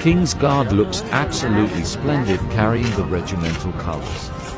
King's Guard looks absolutely splendid carrying the regimental colours.